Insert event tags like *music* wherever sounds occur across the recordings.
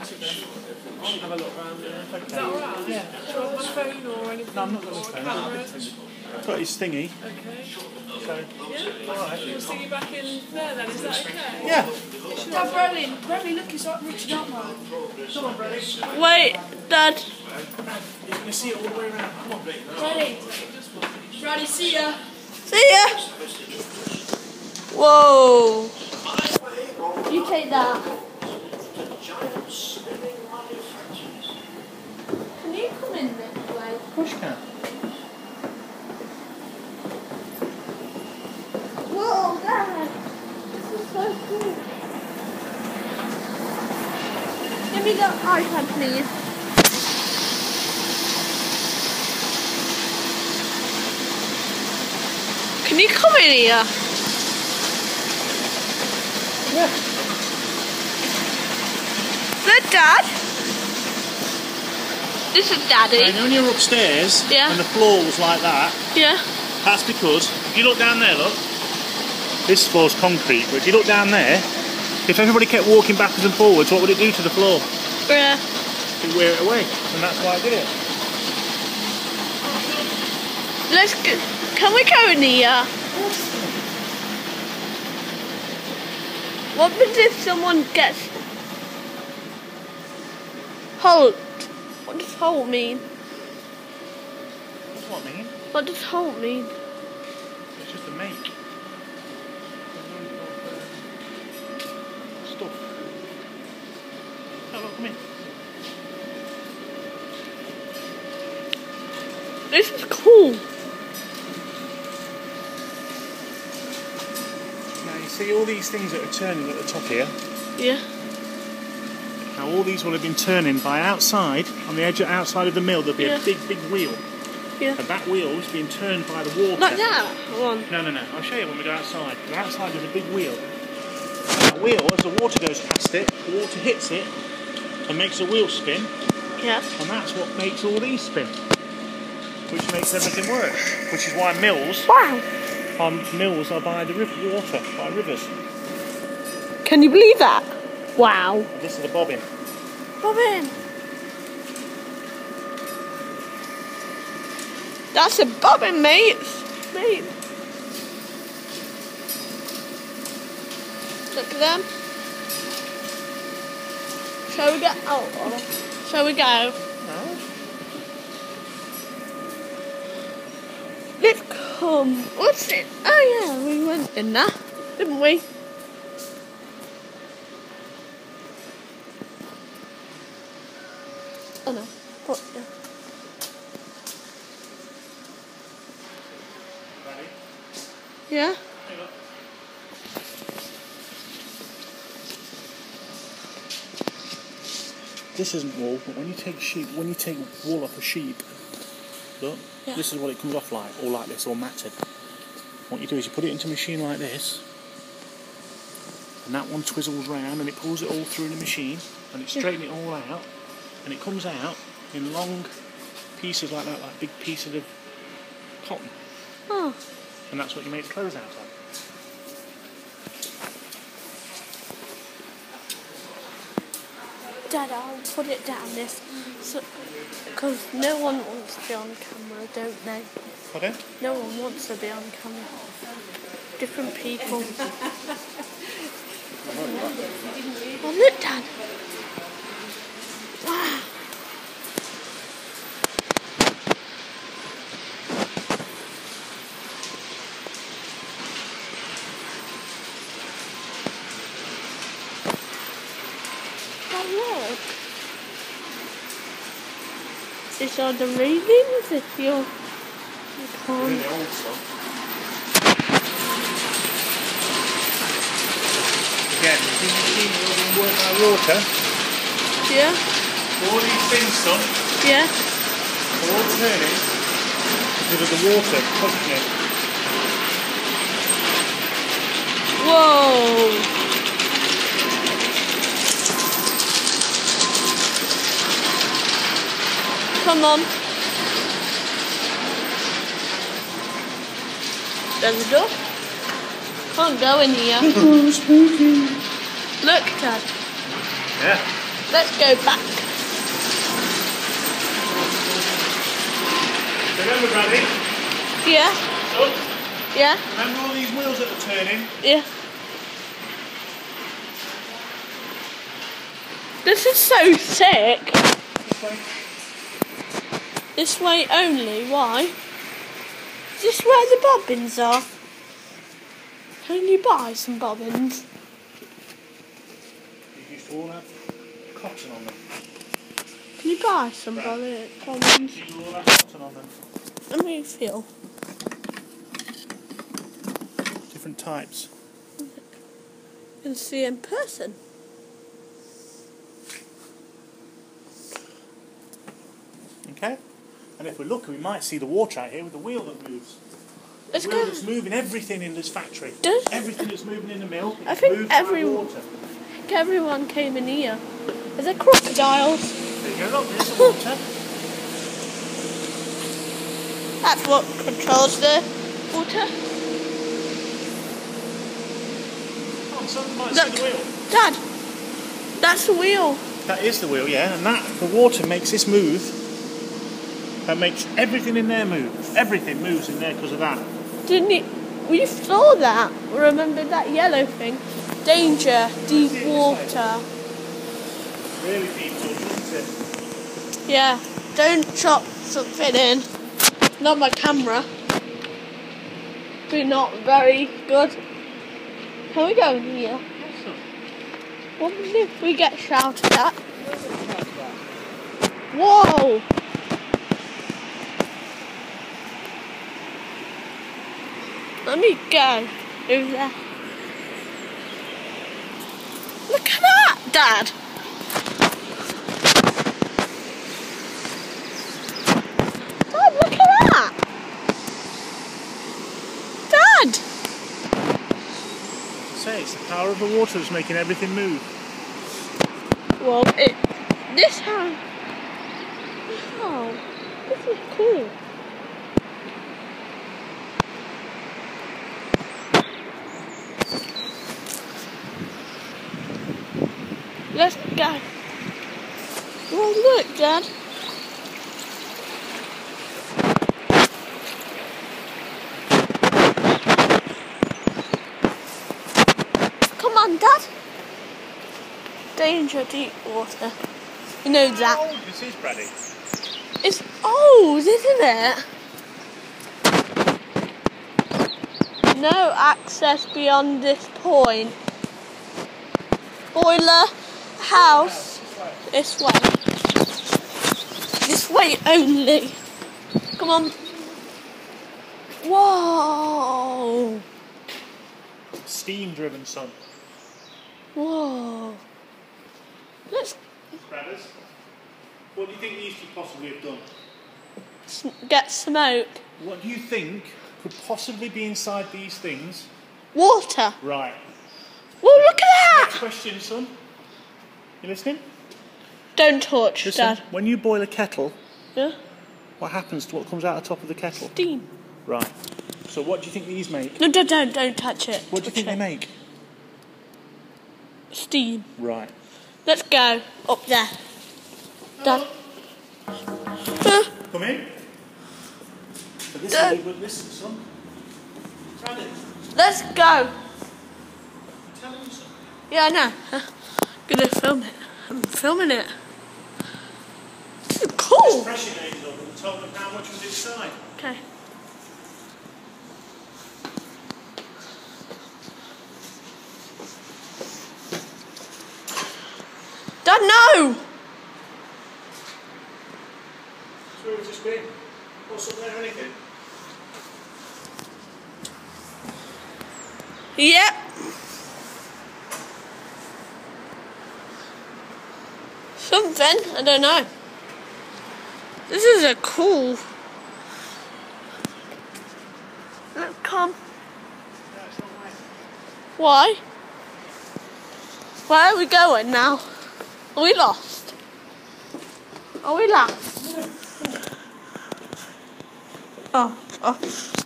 I'll have a look around there. Is that alright? Yeah. Do you want my phone or anything? No, I'm not got my phone. Camera? I've got his thingy. Okay. So, Yeah? alright. We'll see you back in there then, is that okay? Yeah. Dad, Bradley, Bradley, look, he's like Richard Attenborough. Come on, Brady. Wait, Dad. You can see it all the way around. Come on, Brady. Bradley, Bradley, see ya. See ya. Whoa. You take that. Can you come in this way? Of course you can. Whoa, Dad. This is so cool. Give me the iPad, please. Can you come in here? Yeah. Is that Dad? This is Daddy. And when you're upstairs Yeah. and the floor was like that, Yeah. that's because if you look down there, look, this floor's concrete, but if you look down there, if everybody kept walking backwards and forwards, what would it do to the floor? Yeah. It'd wear it away, and that's why I did it. Let's go. Can we go in here? Uh, what happens if someone gets hold? What does hold mean? That's what mean. What does hold mean? It's just a make. Stuff. Oh, look, come in. This is cool. Now you see all these things that are turning at the top here. Yeah. All these will have been turning by outside, on the edge of outside of the mill. There'll be Yeah. a big, big wheel, Yeah. and that wheel is being turned by the water. Like that one. No, no, no. I'll show you when we go outside. Go outside. There's a big wheel. And that wheel, as the water goes past it, the water hits it and makes the wheel spin, Yeah. and that's what makes all these spin, which makes everything work. Which is why mills, Wow. um, mills are by the river water, by rivers. Can you believe that? Wow. This is a bobbin. Robin. That's a bobbin, mate. Mate. Look at them. Shall we go? Oh, shall we go? No. Let's come. What's it? Oh yeah, we went in there, didn't we? Oh yeah. Ready? Yeah. This isn't wool, but when you take sheep, when you take wool off a sheep, look, Yeah. this is what it comes off like, all like this, all matted. What you do is you put it into a machine like this, and that one twizzles round and it pulls it all through the machine, and it straightens it all out, and it comes out in long pieces like that, like big pieces of cotton, Oh. and that's what you make the clothes out of. Dad, I'll put it down this, because no one wants to be on camera, don't they? Pardon? No one wants to be on camera. Different people. *laughs* oh, look, Dad. Wow. Oh, look. These are the railings if you're, you can't. Really old stuff. Again, you see the machine will being worked by water. Yeah, All these things, son, yeah. all turning because of the water it. Whoa. Come on. There's a door. Can't go in here. Look, Dad. Yeah. Let's go back. Remember, Bradley? Yeah, Son, yeah, remember all these wheels that are turning? yeah. This is so sick. This way. Only. Why? Is this where the bobbins are? Can you buy some bobbins? These used to all have cotton on them. Can you buy some bobbi- bobbins? These all have cotton on them. Let me feel. Different types. You can see in person. Okay? And if we look, we might see the water out here with the wheel that moves. Let's The wheel go. that's moving everything in this factory. Does- Everything that's moving in the mill. I think moved by every- water. Everyone came in here. Is there crocodiles? There you go, look, there's the water. That's what controls the water. Come on, might Look. the wheel. Dad, that's the wheel. That is the wheel, yeah, and that the water makes this move. That makes everything in there move. Everything moves in there because of that. Didn't it? We saw that. Remember that yellow thing? Danger, deep water. Really deep, isn't it? Yeah, don't chop something in. Not my camera. Be not very good. Can we go in here? What if we get shouted at? Whoa! Let me go over there. Look at that, Dad! Dad, look at that! Dad! Say, it's the power of the water that's making everything move. Well, it. This has. Wow, this is cool. Let's go. Well, look, Dad. Come on, Dad. Danger deep water. You know that. How old this is, Brady? It's old, isn't it? No access beyond this point. Boiler house this way. This way only. Come on. Whoa. Steam driven, son. Whoa. Let's Brothers, what do you think these could possibly have done? s- get smoke. What do you think could possibly be inside these things? Water. Right. Well, look at Next that. question, son. You listening? Don't touch, Listen, Dad. when you boil a kettle, Yeah? what happens to what comes out of the top of the kettle? Steam. Right. So what do you think these make? No, don't, don't, don't touch it. What do you Touch think they make? Steam. Right. Let's go up there. Dad. Come in. So this Dad. is good listen, son. Brady, let's go. tell him, son. Yeah, I know. Huh. Gonna film it. I'm filming it. This cool. Pressure gauges up and told them how much was inside. Okay. Dad, no! So we've just been. What's up there, anything? Yep. Something, I don't know. This is a cool. Look, come. Why? Where are we going now? Are we lost? Are we lost? Oh, oh.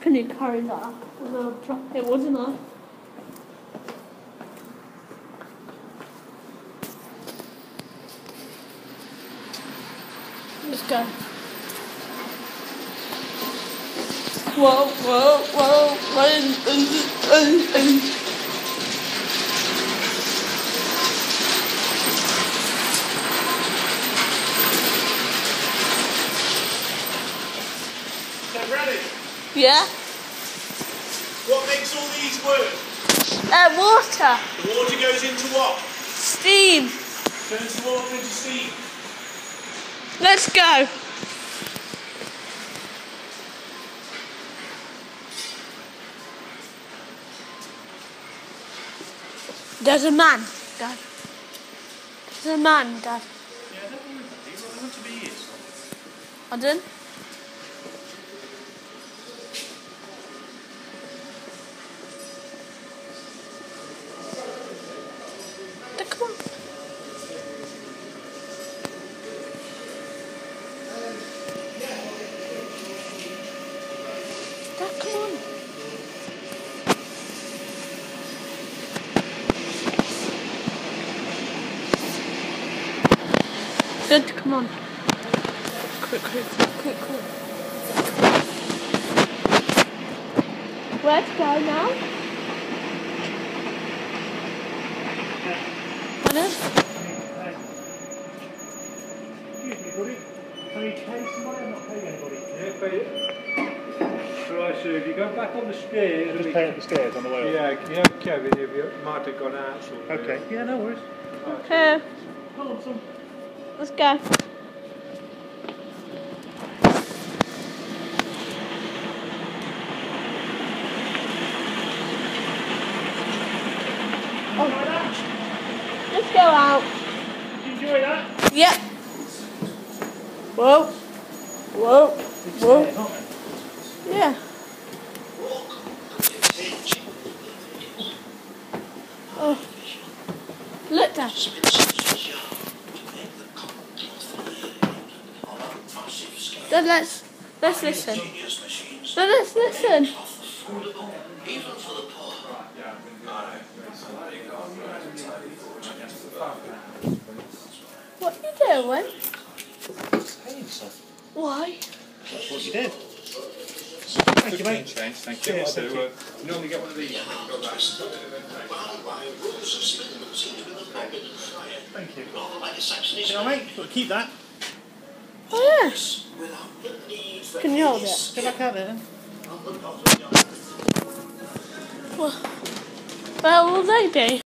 Can you carry that? Drop it, wasn't I? Go. Whoa, whoa, whoa, run, uh. So, Bradley, Yeah? what makes all these work? Uh, water. The water goes into what? Steam. Turns the water into steam. Let's go. There's a man, Dad. There's a man, Dad. Yeah, don't worry about it. You're going to be here. Pardon? Dad, Come on. Dad, come on. Dad, come on. Quick, quick, quick, quick. Where to go now? Pardon? Excuse me, buddy. Can you pay somebody or not pay anybody? Yeah, pay it. Right, so if you go back on the stairs, Just pay up the stairs on the way yeah, can you have Kevin if you might have gone out somewhere? Okay. Yeah, no worries. Here, Come on, son. Let's go. Oh. Let's go out. Did you enjoy that? Yep. Whoa. Whoa. Whoa. Yeah. Oh. Look, Dad. Dad, let's let's listen. Dad, let's listen. What are you doing? Why? That's what you did. Thank you, mate. Change, thank Yeah, you. thank you. uh, you normally get one of these. You've got that. Thank you. You know, mate, got to keep that. Oh yeah. Can you hold it? Go back out it. then. Where will they be?